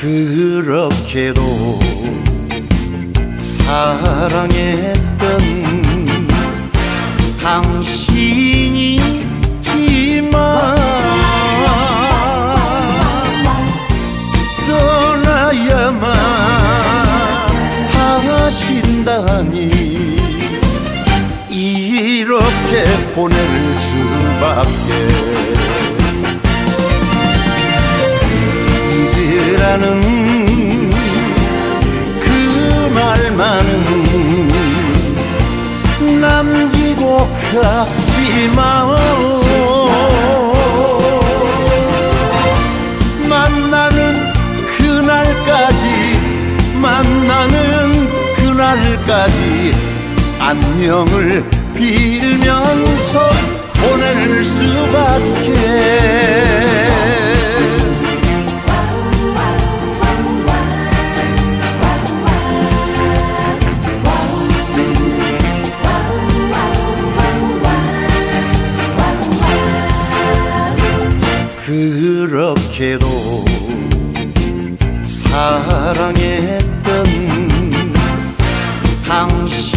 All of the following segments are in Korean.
그렇게도 사랑했던 당신이지만 떠나야만 하신다니 이렇게 보낼 수밖에 잊으라는 그 말만은 남기고 가지 마오. 만나는 그날까지 만나는 그날까지 안녕을 빌면서 보낼 수밖에 그렇게도 사랑했던 당신이지만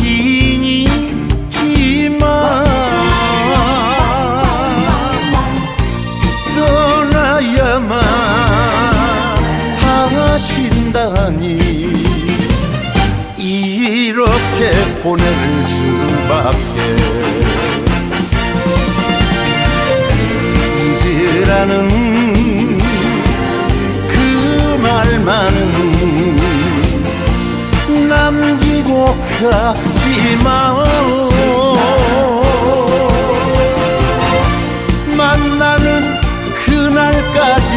떠나야만 하신다니 이렇게 보낼 수밖에 잊으라는 그 말만은 남기고 가지 마오 만나는 그날까지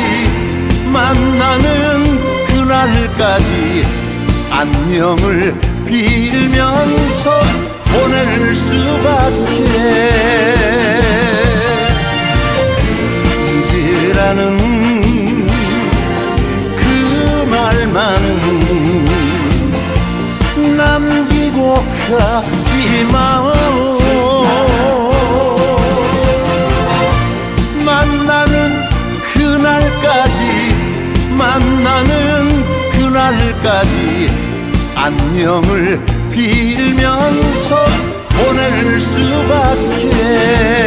만나는 그날까지 안녕을 빌면서 잊으라는 그 말만은 남기고 가지 마오 만나는 그날까지 만나는 그날까지 안녕을 빌면서 보낼 수밖에